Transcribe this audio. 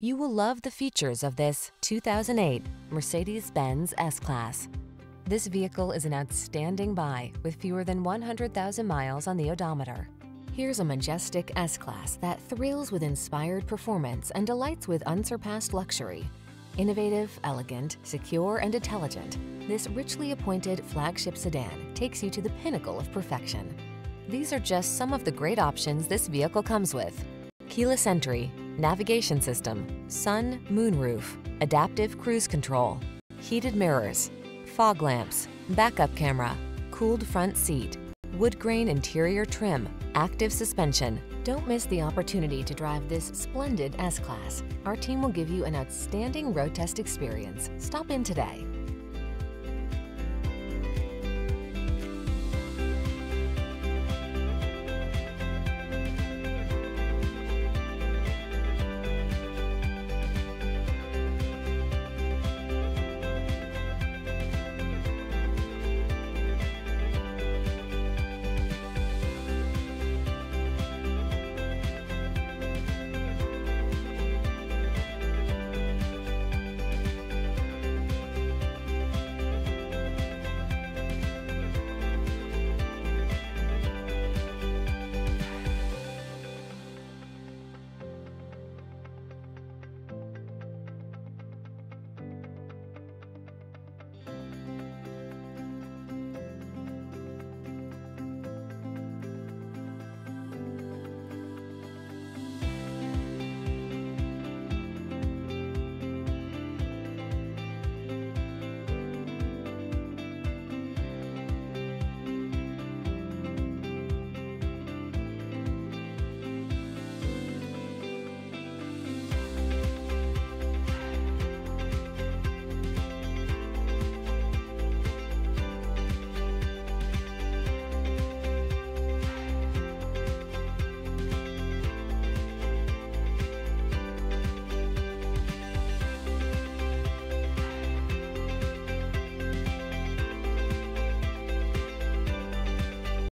You will love the features of this 2008 Mercedes-Benz S-Class. This vehicle is an outstanding buy with fewer than 100,000 miles on the odometer. Here's a majestic S-Class that thrills with inspired performance and delights with unsurpassed luxury. Innovative, elegant, secure, and intelligent, this richly appointed flagship sedan takes you to the pinnacle of perfection. These are just some of the great options this vehicle comes with. Keyless entry, navigation system, sun, moonroof, adaptive cruise control, heated mirrors, fog lamps, backup camera, cooled front seat, wood grain interior trim, active suspension. Don't miss the opportunity to drive this splendid S-Class. Our team will give you an outstanding road test experience. Stop in today.